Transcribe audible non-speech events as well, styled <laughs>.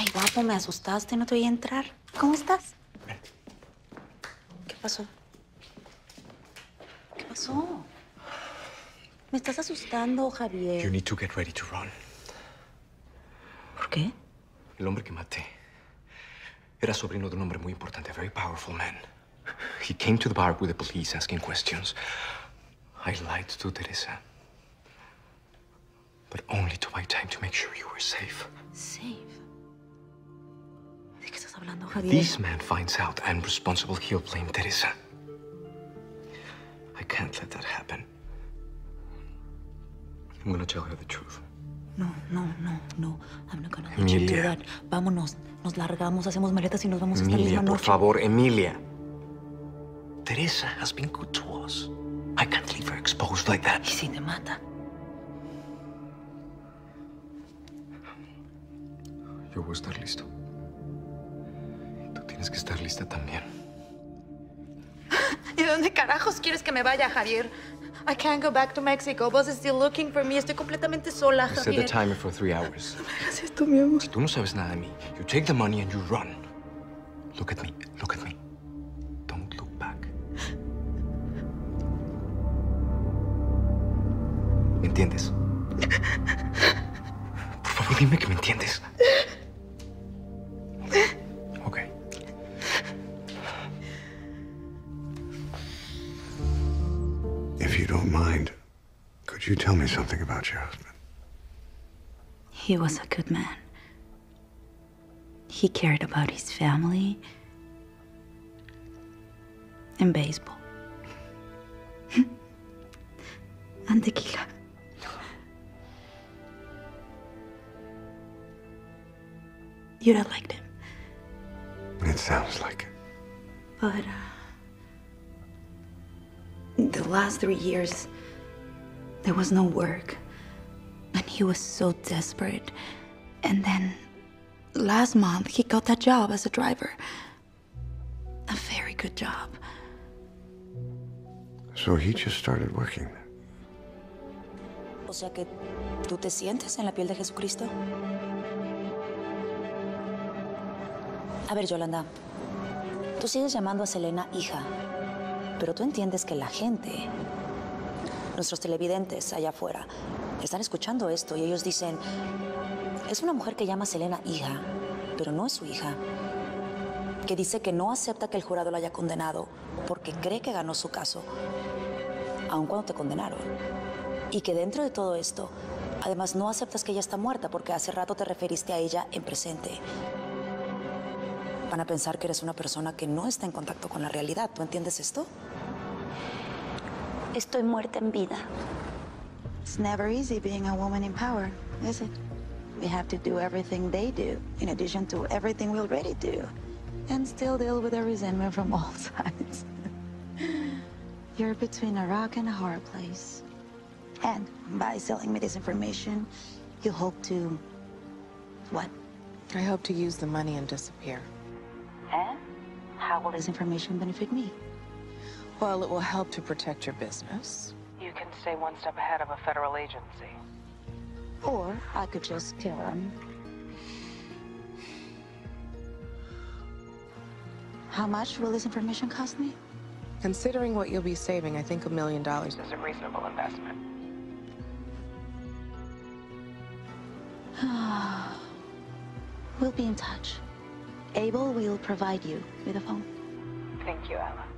Ay, guapo, me asustaste, no te voy a entrar. ¿Cómo estás? ¿Qué pasó? ¿Qué pasó? Me estás asustando, Javier. You need to get ready to run. ¿Por qué? El hombre que maté era sobrino de un hombre muy importante, a very powerful man. He came to the bar with the police asking questions. I lied to Teresa. But only to buy time to make sure you were safe. Safe. ¿De hablando, Javier? This man finds out I'm responsible, he'll blame Teresa. I can't let that happen. I'm gonna tell her the truth. No, no, no, no. I'm not gonna let you do that. Vámonos. Nos largamos, hacemos maletas y nos vamos esta Emilia, misma por favor, Emilia. Teresa has been good to us. I can't leave her exposed like that. ¿Y si te mata? Yo voy a estar listo. Tienes que estar lista también. ¿Y dónde carajos quieres que me vaya, Javier? I can't go back to Mexico. Boss is still looking for me. Estoy completamente sola, I set the Javier. timer for three hours. <laughs> Haz esto, mi amor. Si tú no sabes nada de mí, you take the money and you run. Look at me. Look at me. Don't look back. ¿Me entiendes? <laughs> Por favor, dime que me entiendes. You don't mind, could you tell me something about your husband? He was a good man. He cared about his family <laughs> and baseball. and tequila. You'd have liked him. It sounds like it. But uh, last three years, there was no work. And he was so desperate. And then last month, he got that job as a driver. A very good job. So he just started working then. O sea que tú te sientes en la piel de Jesucristo. A ver, Yolanda, tú sigues llamando a Selena hija, pero tú entiendes que la gente, nuestros televidentes allá afuera, están escuchando esto y ellos dicen, es una mujer que llama Selena hija, pero no es su hija, que dice que no acepta que el jurado la haya condenado porque cree que ganó su caso, aun cuando te condenaron. Y que dentro de todo esto, además no aceptas que ella está muerta porque hace rato te referiste a ella en presente. Van a pensar que eres una persona que no está en contacto con la realidad. ¿Tú entiendes esto? Estoy muerta en vida. It's never easy being a woman in power, is it? We have to do everything they do, in addition to everything we already do, and still deal with the resentment from all <laughs> sides. You're between a rock and a hard place. And by selling me this information, you hope to. what? I hope to use the money and disappear. And how will this information benefit me? Well, it will help to protect your business. You can stay one step ahead of a federal agency. Or I could just kill him. How much will this information cost me? Considering what you'll be saving, I think a million dollars is a reasonable investment. <sighs> We'll be in touch. Abel will provide you with a phone. Thank you, Ella.